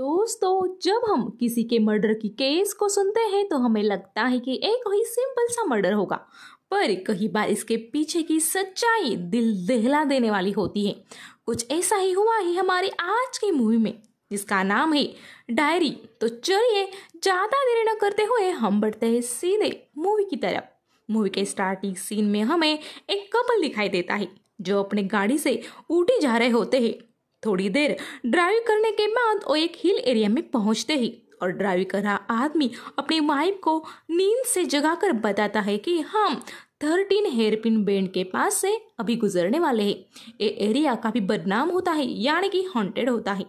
दोस्तों, जब हम किसी के मर्डर की केस को सुनते हैं तो हमें लगता है कि एक कोई सिंपल सा मर्डर होगा। पर कई बार इसके पीछे की सच्चाई दिल दहला देने वाली होती है। कुछ ऐसा ही हुआ है हमारी आज की मूवी में, जिसका नाम है डायरी। तो चलिए, ज़्यादा देर न करते हुए हम बढ़ते हैं सीधे मूवी की तरफ़। मूवी के स्टार्टिंग सीन में हमें एक कपल दिखाई देता है, जो अपने गाड़ी से ऊटी जा रहे होते हैं। थोड़ी देर ड्राइव करने के बाद वो एक हिल एरिया में पहुँचते ही और ड्राइव कर रहा आदमी अपनी वाइफ को नींद से जगाकर बताता है कि हम थर्टीन हेयरपिन बैंड के पास से अभी गुजरने वाले हैं। ये एरिया काफ़ी बदनाम होता है, यानी कि हॉन्टेड होता है।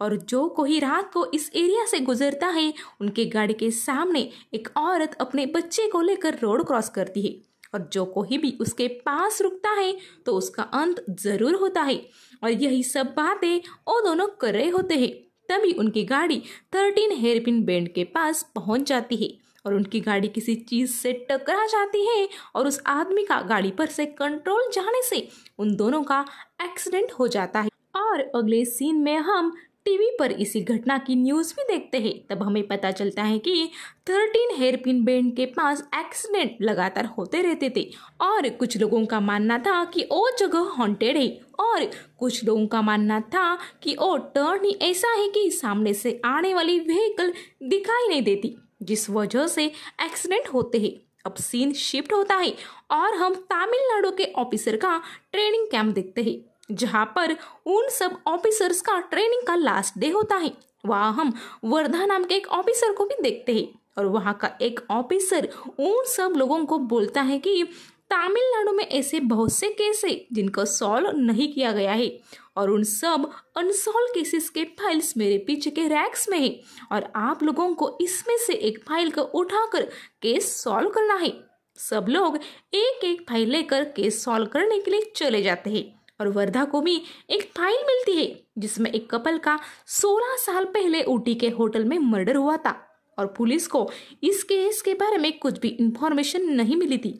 और जो कोई रात को इस एरिया से गुजरता है, उनके गाड़ी के सामने एक औरत अपने बच्चे को लेकर रोड क्रॉस करती है। और जो कोई भी उसके पास रुकता है तो उसका अंत ज़रूर होता है। और यही सब बातें वो दोनों कर रहे होते हैं। तभी उनकी गाड़ी थर्टीन हेयरपिन बैंड के पास पहुँच जाती है और उनकी गाड़ी किसी चीज़ से टकरा जाती है और उस आदमी का गाड़ी पर से कंट्रोल जाने से उन दोनों का एक्सीडेंट हो जाता है। और अगले सीन में हम टीवी पर इसी घटना की न्यूज़ भी देखते हैं। तब हमें पता चलता है कि थर्टीन हेयरपिन बैंड के पास एक्सीडेंट लगातार होते रहते थे और कुछ लोगों का मानना था कि वो जगह हॉन्टेड है और कुछ लोगों का मानना था कि वो टर्न ही ऐसा है कि सामने से आने वाली व्हीकल दिखाई नहीं देती, जिस वजह से एक्सीडेंट होते हैं। अब सीन शिफ्ट होता है और हम तमिलनाडु के ऑफिसर का ट्रेनिंग कैंप देखते हैं। जहाँ पर उन सब ऑफिसर्स का ट्रेनिंग का लास्ट डे होता है, वहाँ हम वर्धा नाम के एक ऑफिसर को भी देखते हैं। और वहाँ का एक ऑफिसर उन सब लोगों को बोलता है कि तमिलनाडु में ऐसे बहुत से केस है जिनको सॉल्व नहीं किया गया है। और उन सब अनसॉल्व केसेस के फाइल्स मेरे पीछे के रैक्स में है। और आप लोगों को इसमें से एक फ़ाइल को उठाकर केस सॉल्व करना है। सब लोग एक एक फ़ाइल लेकर केस सॉल्व करने के लिए चले जाते हैं। और वर्धा को भी एक फ़ाइल मिलती है, जिसमें एक कपल का 16 साल पहले ऊटी के होटल में मर्डर हुआ था और पुलिस को इस केस के बारे में कुछ भी इंफॉर्मेशन नहीं मिली थी।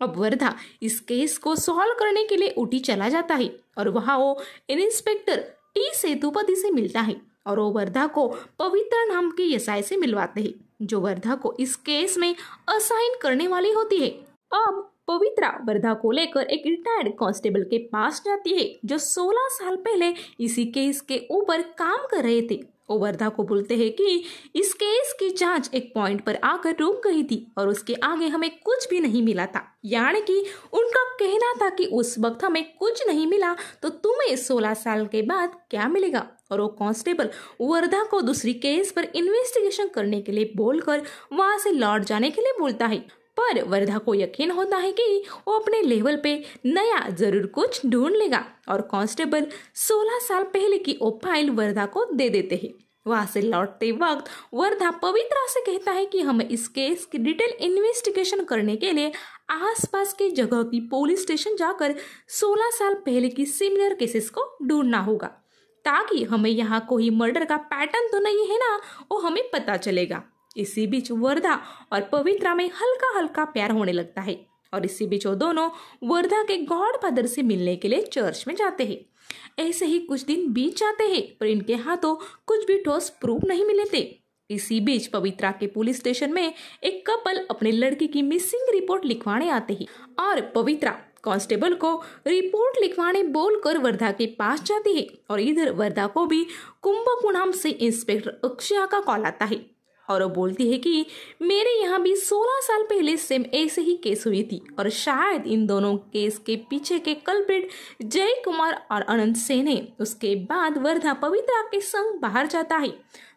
अब वर्धा इस केस को सॉल्व करने के लिए ऊटी चला जाता है और वहाँ वो इंस्पेक्टर टी सेतुपति से मिलता है और वो वर्धा को पवित्र नाम के यसाई से मिलवाते हैं, जो वर्धा को इस केस में असाइन करने वाली होती है। अब पवित्रा वर्धा को लेकर एक रिटायर्ड कांस्टेबल के पास जाती है, जो 16 साल पहले इसी केस के ऊपर काम कर रहे थे। वर्धा को बोलते हैं कि इस केस की जाँच एक पॉइंट पर आकर रुक गई थी और उसके आगे हमें कुछ भी नहीं मिला था। यानी कि उनका कहना था कि उस वक्त हमें कुछ नहीं मिला तो तुम्हें 16 साल के बाद क्या मिलेगा? और वो कांस्टेबल वर्धा को दूसरी केस पर इन्वेस्टिगेशन करने के लिए बोलकर वहाँ से लौट जाने के लिए बोलता है। पर वर्धा को यकीन होता है कि वो अपने लेवल पे नया ज़रूर कुछ ढूंढ लेगा और कांस्टेबल 16 साल पहले की वो फ़ाइल वर्धा को दे देते हैं। वहाँ से लौटते वक्त वर्धा पवित्रा से कहता है कि हमें इस केस की डिटेल इन्वेस्टिगेशन करने के लिए आसपास की जगह की पुलिस स्टेशन जाकर 16 साल पहले की सिमिलर केसेस को ढूंढना होगा। ताकि हमें यहाँ कोई मर्डर का पैटर्न तो नहीं है ना, वो हमें पता चलेगा। इसी बीच वर्धा और पवित्रा में हल्का हल्का प्यार होने लगता है और इसी बीच वो दोनों वर्धा के गॉड फादर से मिलने के लिए चर्च में जाते हैं। ऐसे ही कुछ दिन बीत जाते हैं, पर इनके हाथों कुछ भी ठोस प्रूफ नहीं मिले थे। इसी बीच पवित्रा के पुलिस स्टेशन में एक कपल अपने लड़की की मिसिंग रिपोर्ट लिखवाने आते हैं और पवित्रा कांस्टेबल को रिपोर्ट लिखवाने बोलकर वर्धा के पास जाती है और इधर वर्धा को भी कुंभकुणाम से इंस्पेक्टर अक्षया का कॉल आता है। और वो बोलती है कि मेरे यहाँ भी 16 साल पहले सेम ऐसे ही केस हुई थी और शायद इन दोनों केस के पीछे के कल्प्रिट जय कुमार और अनंत सेन है। उसके बाद वर्धा पवित्रा के संग बाहर जाता है।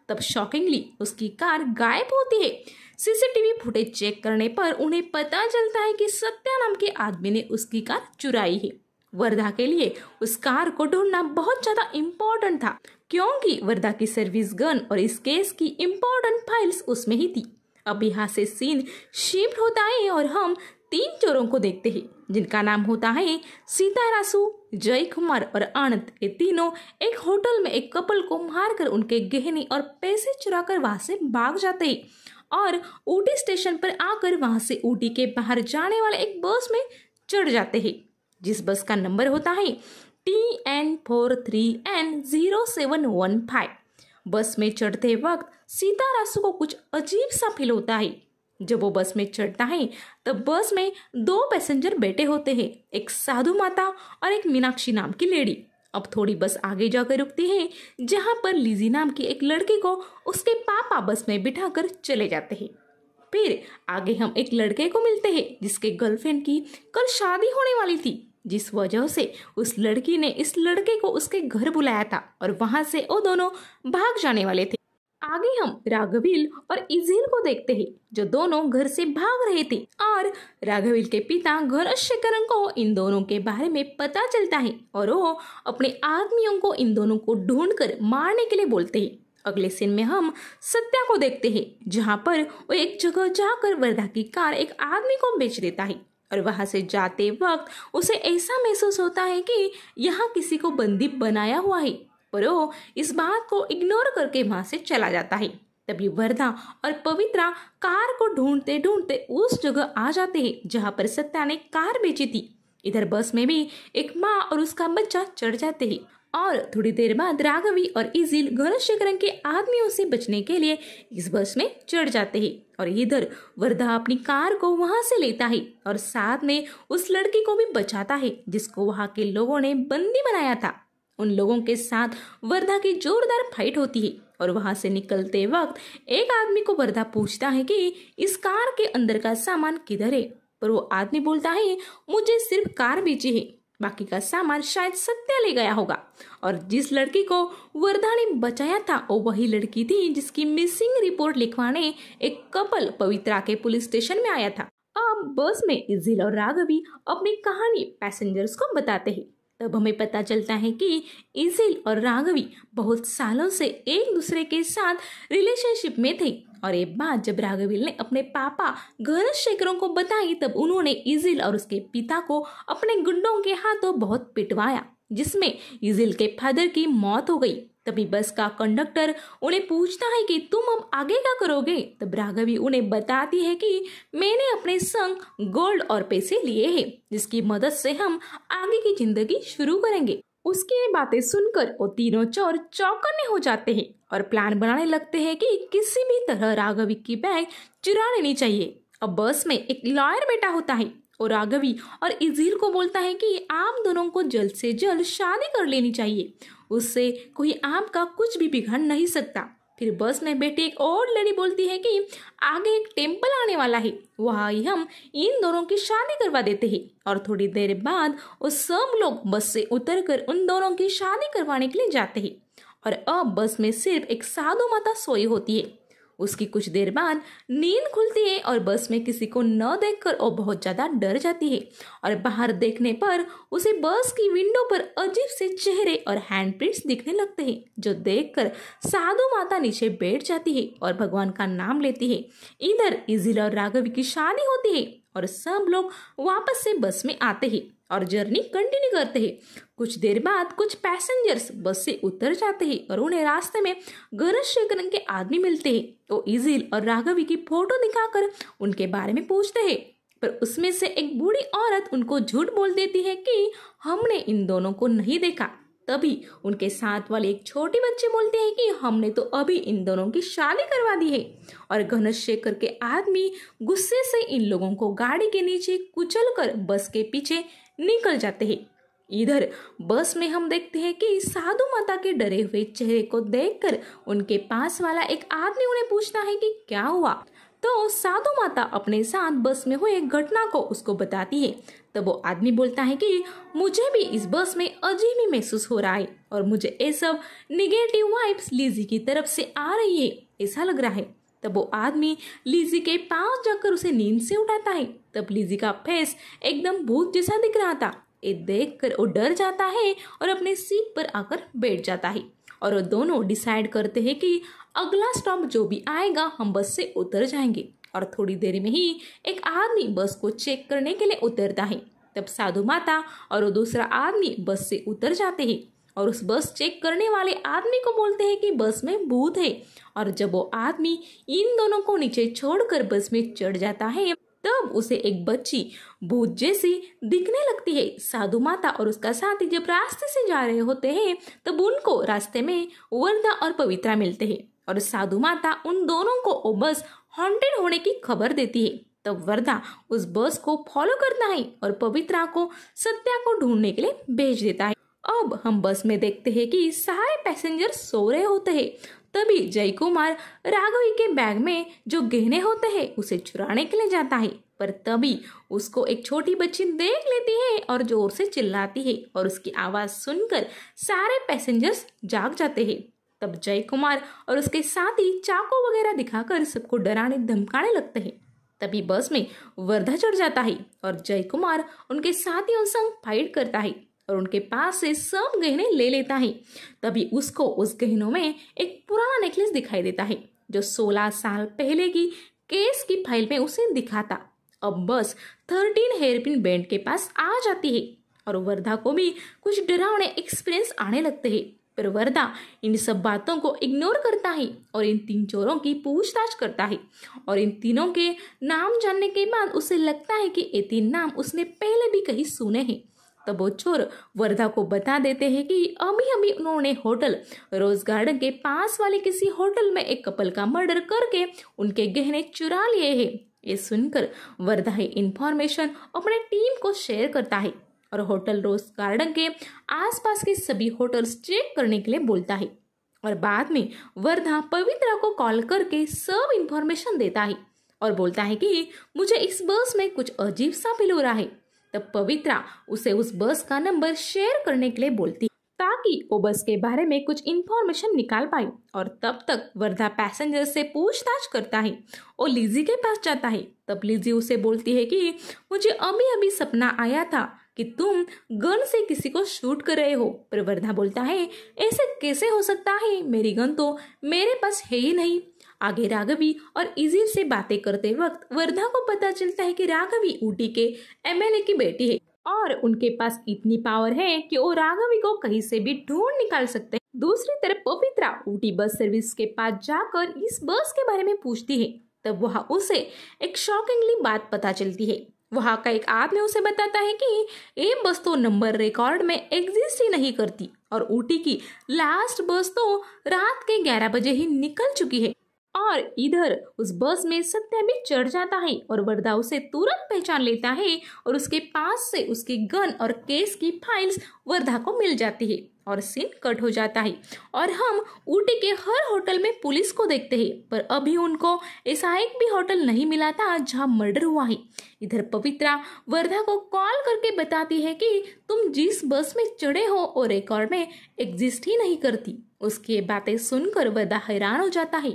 तब शॉकिंगली उसकी कार गायब होती है। सीसीटीवी फुटेज चेक करने पर उन्हें पता चलता है कि सत्या नाम के आदमी ने उसकी कार चुराई है। वर्धा के लिए उस कार को ढूंढना बहुत ज़्यादा इम्पोर्टेंट था, क्योंकि वर्धा की सर्विस गन और इस केस की इम्पोर्टेंट फाइल्स उसमें ही थी। अब यहाँ से सीन शिफ्ट होता है और हम तीन चोरों को देखते हैं, जिनका नाम होता है सीतारासु जय कुमार और आनंद। ये तीनों एक होटल में एक कपल को मारकर उनके गहने और पैसे चुराकर वहाँ से भाग जाते हैं और ऊटी स्टेशन पर आकर वहाँ से ऊटी के बाहर जाने वाले एक बस में चढ़ जाते हैं। जिस बस का नंबर होता है T N four three N zero seven one five bus में चढ़ते वक्त सीतारासु को कुछ अजीब सा फील होता है। जब वो बस में चढ़ता है, तब बस में दो पैसेंजर बैठे होते हैं, एक साधु माता और एक मीनाक्षी नाम की लेडी। अब थोड़ी बस आगे जाकर रुकती है, जहाँ पर लिजी नाम की एक लड़की को उसके पापा बस में बिठाकर चले जाते हैं। फिर आगे हम एक लड़के को मिलते हैं, जिसके गर्लफ्रेंड की कल शादी होने वाली थी। जिस वजह से उस लड़की ने, इस लड़के को उसके घर बुलाया था और वहाँ से वो दोनों भाग जाने वाले थे। आगे हम राघवील और इजिल को देखते हैं, जो दोनों घर से भाग रहे थे और राघवील के पिता घर घरशेखरन को इन दोनों के बारे में पता चलता है और वो अपने आदमियों को इन दोनों को ढूंढकर मारने के लिए बोलते हैं। अगले सीन में हम सत्या को देखते हैं, जहाँ पर वो एक जगह जाकर वर्धा की कार एक आदमी को बेच देता है। और वहाँ से जाते वक्त उसे ऐसा महसूस होता है कि यहाँ किसी को बंदी बनाया हुआ है, पर वो इस बात को इग्नोर करके वहाँ से चला जाता है। तभी वर्धा और पवित्रा कार को ढूंढते ढूंढते उस जगह आ जाते हैं, जहाँ पर सत्या ने कार बेची थी। इधर बस में भी एक माँ और उसका बच्चा चढ़ जाते हैं। और थोड़ी देर बाद राघवी और इजिल घनशेखरन के आदमियों से बचने के लिए इस बस में चढ़ जाते हैं और इधर वर्धा अपनी कार को वहाँ से लेता है और साथ में उस लड़की को भी बचाता है, जिसको वहाँ के लोगों ने बंदी बनाया था। उन लोगों के साथ वर्धा की जोरदार फाइट होती है और वहाँ से निकलते वक्त एक आदमी को वर्धा पूछता है कि इस कार के अंदर का सामान किधर है? पर वो आदमी बोलता है, मुझे सिर्फ़ कार बेची है। बाकी का सामान शायद सत्या ले गया होगा। और जिस लड़की को वर्धा ने बचाया था वो वही लड़की थी जिसकी मिसिंग रिपोर्ट लिखवाने एक कपल पवित्रा के पुलिस स्टेशन में आया था। अब बस में इजिल और राघवी अपनी कहानी पैसेंजर्स को बताते हैं। तब हमें पता चलता है कि इजिल और राघवी बहुत सालों से एक दूसरे के साथ रिलेशनशिप में थे। और एक बात जब राघविल ने अपने पापा गरज शेखरों को बताई, तब उन्होंने इजिल और उसके पिता को अपने गुंडों के हाथों बहुत पिटवाया, जिसमें इजिल के फादर की मौत हो गई। तभी बस का कंडक्टर उन्हें पूछता है कि तुम अब आगे क्या करोगे? तब राघवी उन्हें बताती है कि मैंने अपने संग गोल्ड और पैसे लिए हैं, जिसकी मदद से हम आगे की ज़िंदगी शुरू करेंगे। उसकी ये बातें सुनकर वो तीनों चोर चौकन्ने हो जाते हैं और प्लान बनाने लगते हैं कि किसी भी तरह राघवी की बैग चुरा लेनी चाहिए। अब बस में एक लॉयर बेटा होता है और राघवी और इजील को बोलता है कि आप दोनों को जल्द से जल्द शादी कर लेनी चाहिए। उससे कोई आम का कुछ भी बिगड़ नहीं सकता। फिर बस में बैठी एक और लड़ी बोलती है कि, आगे एक टेंपल आने वाला है। वहाँ ही हम इन दोनों की शादी करवा देते हैं। और थोड़ी देर बाद वो सब लोग बस से उतर कर उन दोनों की शादी करवाने के लिए जाते हैं। और अब बस में सिर्फ़ एक साधु माता सोई होती है। उसकी कुछ देर बाद नींद खुलती है और बस में किसी को न देखकर वो बहुत ज़्यादा डर जाती है। और बाहर देखने पर उसे बस की विंडो पर अजीब से चेहरे और हैंडप्रिंट्स दिखने लगते हैं, जो देखकर साधु माता नीचे बैठ जाती है और भगवान का नाम लेती है। इधर इजिला और राघवी की शादी होती है और सब लोग वापस से बस में आते हैं। और जर्नी कंटिन्यू करते हैं, कुछ देर बाद कुछ पैसेंजर्स बस से उतर जाते हैं और उन्हें रास्ते में गरज शेखरन के आदमी मिलते हैं। तो इजिल और राघवी की फ़ोटो दिखाकर उनके बारे में पूछते हैं। पर उसमें से एक बूढ़ी औरत उनको झूठ बोल देती है कि हमने इन दोनों को नहीं देखा। तभी उनके साथ वाले एक छोटी बच्चे बोलते हैं कि हमने तो अभी इन दोनों की शादी करवा दी है। और घनश शेखर के आदमी गुस्से से इन लोगों को गाड़ी के नीचे कुचल कर बस के पीछे निकल जाते हैं। इधर बस में हम देखते हैं कि साधु माता के डरे हुए चेहरे को देखकर उनके पास वाला एक आदमी उन्हें पूछता है कि क्या हुआ? तो साधु माता अपने साथ बस में हुए घटना को उसको बताती है। तब वो आदमी बोलता है कि मुझे भी इस बस में अजीब ही महसूस हो रहा है और मुझे ये सब निगेटिव वाइब्स लीजी की तरफ़ से आ रही है। ऐसा लग रहा है। तब वो आदमी लीजी के पास जाकर उसे नींद से उठाता है। तब लीजी का फेस एकदम भूत जैसा दिख रहा था। ये देख कर वो डर जाता है और अपने सीट पर आकर बैठ जाता है और वो दोनों डिसाइड करते हैं कि अगला स्टॉप जो भी आएगा, हम बस से उतर जाएँगे। और थोड़ी देर में ही एक आदमी बस को चेक करने के लिए उतरता है। तब साधु माता और वो दूसरा आदमी बस से उतर जाते हैं। और उस बस चेक करने वाले आदमी को बोलते हैं कि बस में भूत है। और जब वो आदमी इन दोनों को नीचे छोड़कर बस में चढ़ जाता है, तब उसे एक बच्ची भूत जैसी दिखने लगती है। साधु माता और उसका साथी जब रास्ते से जा रहे होते हैं, तब उनको रास्ते में वर्दा और पवित्रा मिलते हैं और साधु माता उन दोनों को वो बस हॉन्टेड होने की खबर देती है। तब वर्दा उस बस को फॉलो करता है और पवित्रा को सत्या को ढूँढने के लिए भेज देता है। अब हम बस में देखते हैं कि सारे पैसेंजर सो रहे होते हैं। तभी जय कुमार राघवी के बैग में जो गहने होते हैं, उसे चुराने के लिए जाता है। पर तभी उसको एक छोटी बच्ची देख लेती है और ज़ोर से चिल्लाती है और उसकी आवाज़ सुनकर सारे पैसेंजर्स जाग जाते हैं। तब जय कुमार और उसके साथी चाकू वगैरह दिखाकर सबको डराने, धमकाने लगते हैं। तभी बस में वर्धा चढ़ जाता है और जय कुमार उनके साथियों संग फाइट करता है। और उनके पास से सब गहने ले लेता है। तभी उसको उस गहनों में एक पुराना नेकलेस दिखाई देता है, जो 16 साल पहले की केस की फ़ाइल में उसे दिखाता। अब बस थर्टीन हेयरपिन बैंड के पास आ जाती है और वर्धा को भी कुछ डरावने एक्सपीरियंस आने लगते हैं। पर वर्दा इन सब बातों को इग्नोर करता है और इन तीन चोरों की पूछताछ करता है और इन तीनों के नाम जानने के बाद उसे लगता है कि ये तीन नाम उसने पहले भी कहीं सुने हैं। तब चोर वर्धा को बता देते हैं कि अभी अभी उन्होंने होटल, रोज गार्डन के पास वाले किसी होटल में एक कपल का मर्डर करके उनके गहने चुरा लिए हैं। ये सुनकर वर्धा इंफॉर्मेशन अपने टीम को शेयर करता है और होटल रोज गार्डन के आसपास के सभी होटल्स चेक करने के लिए बोलता है। और बाद में वर्धा पवित्रा को कॉल करके सब इन्फॉर्मेशन देता है और बोलता है कि मुझे इस बस में कुछ अजीब सा फील हो रहा है। तब पवित्रा उसे उस बस का नंबर शेयर करने के लिए बोलती, ताकि वो बस के बारे में कुछ इन्फॉर्मेशन निकाल पाए और तब तक वर्धा पैसेंजर से पूछताछ करता है और लिजी के पास जाता है। तब लिजी उसे बोलती है कि, मुझे अभी अभी सपना आया था कि तुम गन से किसी को शूट कर रहे हो। पर वर्धा बोलता है, ऐसे कैसे हो सकता है? मेरी गन तो मेरे पास है ही नहीं। आगे राघवी और इजिल से बातें करते वक्त वर्धा को पता चलता है कि राघवी ऊटी के एमएलए की बेटी है और उनके पास इतनी पावर है कि वो राघवी को कहीं से भी ढूंढ निकाल सकते हैं। दूसरी तरफ़ पवित्रा ऊटी बस सर्विस के पास जाकर इस बस के बारे में पूछती है। तब वह उसे एक शॉकिंगली बात पता चलती है। वहाँ का एक आदमी उसे बताता है कि ये बस तो नंबर रिकॉर्ड में एग्जिस्ट ही नहीं करती और ऊटी की लास्ट बस तो रात के 11 बजे ही निकल चुकी है। और इधर उस बस में सत्या भी चढ़ जाता है और वर्दा उसे तुरंत पहचान लेता है और उसके पास से उसकी गन और केस की फाइल्स वर्धा को मिल जाती है और सीन कट हो जाता है। और हम ऊटी के हर होटल में पुलिस को देखते हैं, पर अभी उनको ऐसा एक भी होटल नहीं मिला था जहाँ मर्डर हुआ है। इधर पवित्रा वर्धा को कॉल करके बताती है कि तुम जिस बस में चढ़े हो और रिकॉर्ड में एग्जिस्ट ही नहीं करती। उसकी बातें सुनकर वर्धा हैरान हो जाता है।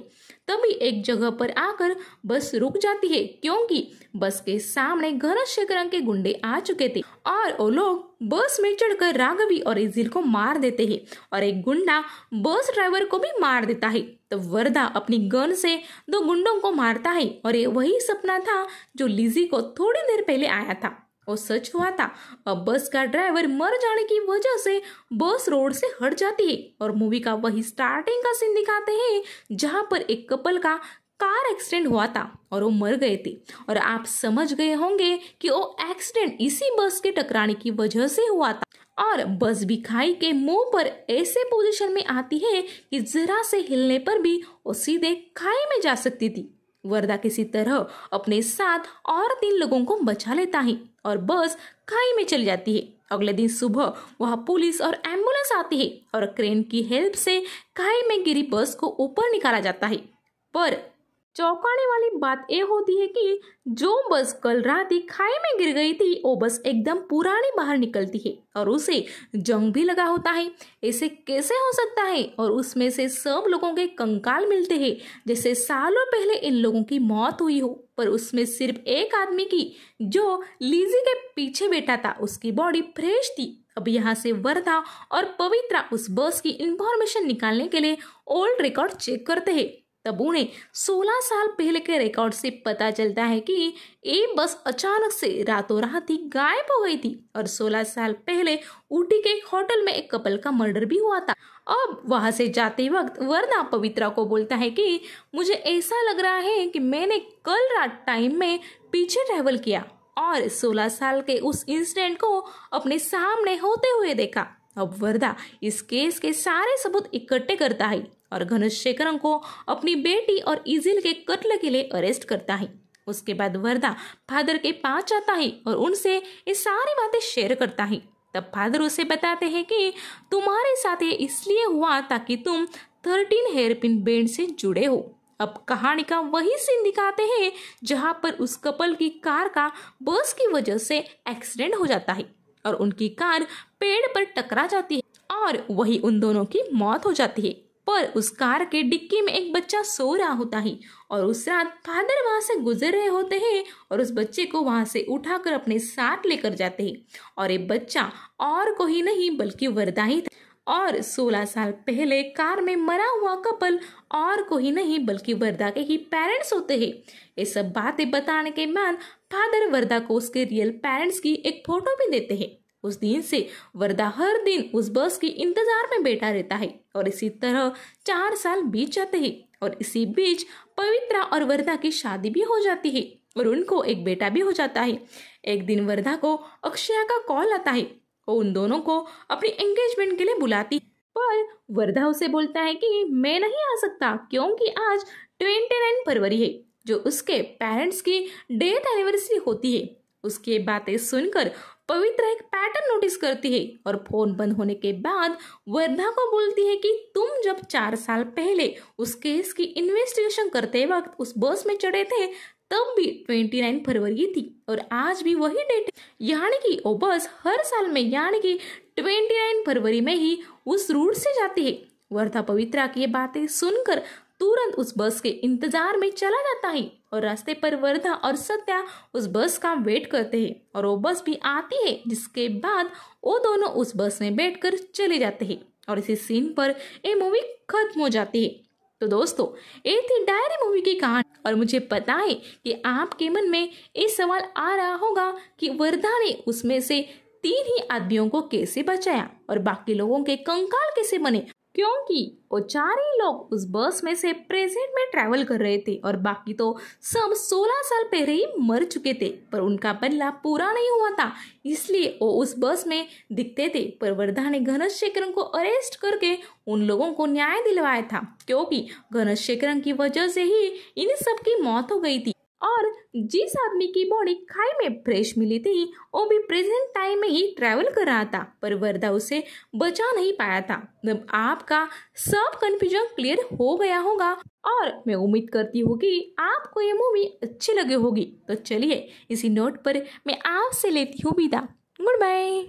तभी एक जगह पर आकर बस रुक जाती है, क्योंकि बस के सामने घन शेखरंग के गुंडे आ चुके थे और वो लोग बस में चढ़कर राघवी और इजिल को मार देते हैं और एक गुंडा बस ड्राइवर को भी मार देता है। तो वर्दा अपनी गन से दो गुंडों को मारता है और ये वही सपना था जो लिजी को थोड़ी देर पहले आया था। वो सच हुआ था, अब बस का ड्राइवर मर जाने की वजह से बस रोड से हट जाती है और मूवी का वही स्टार्टिंग का सीन दिखाते हैं जहाँ पर एक कपल का कार एक्सीडेंट हुआ था और वो मर गए थे। और आप समझ गए होंगे कि वो एक्सीडेंट इसी बस के टकराने की वजह से हुआ था। और बस भी खाई के मुँह पर ऐसे पोजीशन में आती है कि जरा से हिलने पर भी वो सीधे खाई में जा सकती थी। वर्दा किसी तरह अपने साथ और तीन लोगों को बचा लेता है और बस खाई में चली जाती है। अगले दिन सुबह वहाँ पुलिस और एंबुलेंस आती है और क्रेन की हेल्प से खाई में गिरी बस को ऊपर निकाला जाता है। पर चौंकाने वाली बात यह होती है कि जो बस कल रात ही खाई में गिर गई थी, वो बस एकदम पुरानी बाहर निकलती है और उसे जंग भी लगा होता है। ऐसे कैसे हो सकता है? और उसमें से सब लोगों के कंकाल मिलते हैं। जैसे सालों पहले इन लोगों की मौत हुई हो, पर उसमें सिर्फ़ एक आदमी की, जो लीजी के पीछे बैठा था, उसकी बॉडी फ्रेश थी। अब यहाँ से वर्धा और पवित्रा उस बस की इंफॉर्मेशन निकालने के लिए ओल्ड रिकॉर्ड चेक करते हैं। तब उन्हें 16 साल पहले के रिकॉर्ड से पता चलता है कि ये बस अचानक से रातों रात ही गायब हो गई थी और 16 साल पहले ऊटी के एक होटल में एक कपल का मर्डर भी हुआ था। अब वहाँ से जाते वक्त वरना पवित्रा को बोलता है कि मुझे ऐसा लग रहा है कि मैंने कल रात टाइम में पीछे ट्रेवल किया और 16 साल के उस इंसिडेंट को अपने सामने होते हुए देखा। अब वर्दा इस केस के सारे सबूत इकट्ठे करता है। और घनशेखरम को अपनी बेटी और इजिल के कत्ल के लिए अरेस्ट करता है। उसके बाद वर्दा फादर के पास जाता है और उनसे ये सारी बातें शेयर करता है। तब फादर उसे बताते हैं कि तुम्हारे साथ ये इसलिए हुआ ताकि तुम थर्टीन हेयरपिन बैंड से जुड़े हो। अब कहानी का वही सीन दिखाते हैं जहाँ पर उस कपल की कार का बस की वजह से एक्सीडेंट हो जाता है और उनकी कार पेड़ पर टकरा जाती है और वही उन दोनों की मौत हो जाती है। पर उस कार के डिक्की में एक बच्चा सो रहा होता है और उस रात फादर वहाँ से गुजर रहे होते हैं और उस बच्चे को वहाँ से उठाकर अपने साथ लेकर जाते हैं। और ये बच्चा और कोई नहीं, बल्कि वरदा ही था। और 16 साल पहले कार में मरा हुआ कपल और कोई नहीं, बल्कि वरदा के ही पेरेंट्स होते हैं। ये सब बातें बताने के बाद फादर वरदा को उसके रियल पेरेंट्स की एक फ़ोटो भी देते हैं। उस दिन से वरदा हर दिन उस बस के इंतज़ार में बैठा रहता है और इसी तरह चार साल बीत जाते हैं और इसी बीच पवित्रा और वरदा की शादी भी हो जाती है और उनको एक बेटा भी हो जाता है। एक दिन वरदा को अक्षया का कॉल आता है। वो उन दोनों को अपनी एंगेजमेंट के लिए बुलाती पर वर्धा उसे बोलता है कि मैं नहीं आ सकता क्योंकि आज ट्वेंटी नाइन फरवरी है, जो उसके पेरेंट्स की डेथ एनिवर्सरी होती है। उसकी बातें सुनकर पवित्र एक पैटर्न नोटिस करती है और फ़ोन बंद होने के बाद वर्धा को बोलती है कि तुम जब चार साल पहले उस केस की इन्वेस्टिगेशन करते वक्त उस बस में चढ़े थे, तब भी 29 फरवरी थी और आज भी वही डेट यानी कि वो बस हर साल में, यानी कि 29 फरवरी में ही उस रूट से जाती है। वर्धा पवित्रा की ये बातें सुनकर तुरंत उस बस के इंतज़ार में चला जाता है। और रास्ते पर वर्धा और सत्या उस बस का वेट करते हैं और वो बस भी आती है, जिसके बाद वो दोनों उस बस में बैठकर चले जाते हैं और इसी सीन पर ये मूवी खत्म हो जाती है। तो दोस्तों, ये थी डायरी मूवी की कहानी और मुझे पता है कि आपके मन में ये सवाल आ रहा होगा कि वर्धा ने उसमें से तीन ही आदमियों को कैसे बचाया और बाकी लोगों के कंकाल कैसे बने क्योंकि वो चार ही लोग उस बस में से प्रेजेंट में ट्रैवल कर रहे थे और बाकी तो सब 16 साल पहले ही मर चुके थे, पर उनका बदला पूरा नहीं हुआ था। इसलिए वो उस बस में दिखते थे, पर वर्धा ने घनश शेखरन को अरेस्ट करके उन लोगों को न्याय दिलवाया था, क्योंकि घनश शेखरन की वजह से ही इन सब की मौत हो गई थी। और जिस आदमी की बॉडी खाई में फ्रेश मिली थी, वो भी प्रेजेंट टाइम में ही ट्रैवल कर रहा था पर वर्दा उसे बचा नहीं पाया था। जब आपका सब कंफ्यूजन क्लियर हो गया होगा, और मैं उम्मीद करती हूँ कि आपको ये मूवी अच्छी लगी होगी तो चलिए इसी नोट पर मैं आपसे लेती हूँ विदा। Good bye